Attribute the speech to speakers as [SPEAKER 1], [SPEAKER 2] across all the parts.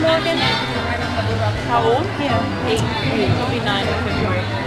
[SPEAKER 1] Morgan? How old? Yeah. Eight. He'll be nine in February.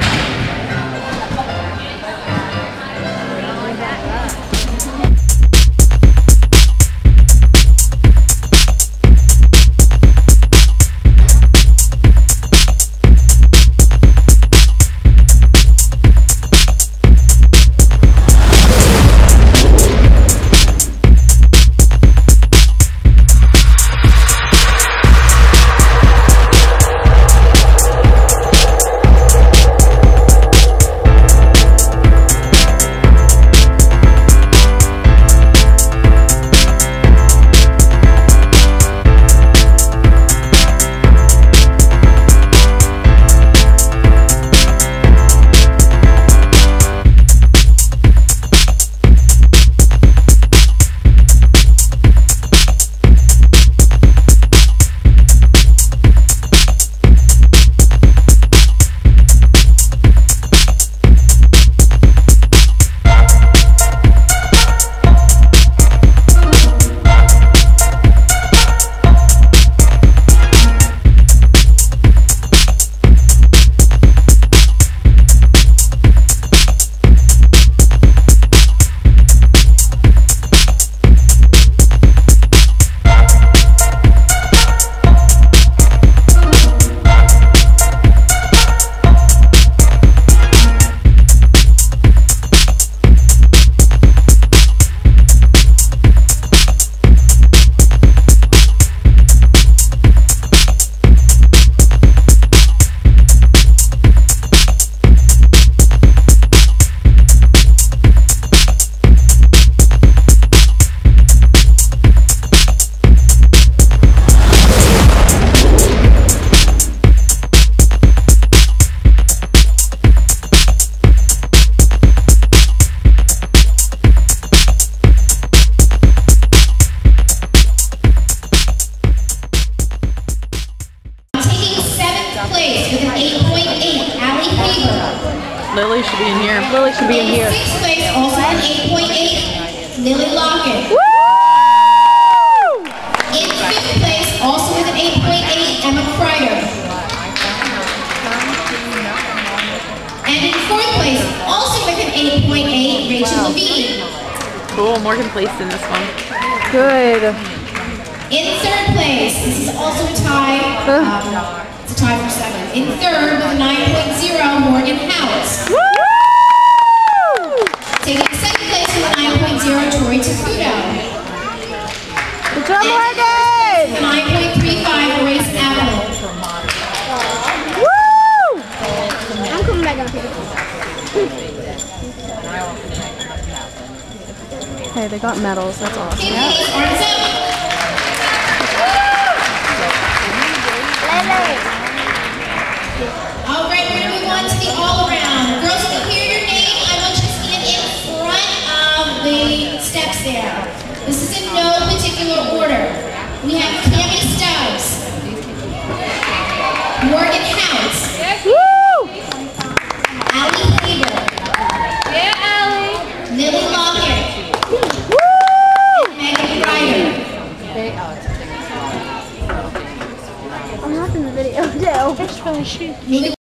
[SPEAKER 1] Lily should be in
[SPEAKER 2] In
[SPEAKER 1] here.
[SPEAKER 2] sixth place, also with an 8.8, Lily Lockett.
[SPEAKER 1] Woo!
[SPEAKER 2] In fifth place, also with an 8.8, Emma Kreider. And in fourth place, also with an 8.8, Rachel Levine.
[SPEAKER 1] Cool, Morgan placed in this one. Good.
[SPEAKER 2] In third place, this is also a tie. Um, it's a tie for second. In third with a 9.0, Morgan House.
[SPEAKER 1] Woo! They got medals. That's awesome.
[SPEAKER 2] Up. All right, we're gonna move on to the all-around. Girls, when you hear your name, I want you to stand in front of the steps there. This is in no particular order. We have Tammy Stubbs, Morgan
[SPEAKER 3] Lütfen şey.
[SPEAKER 2] şey.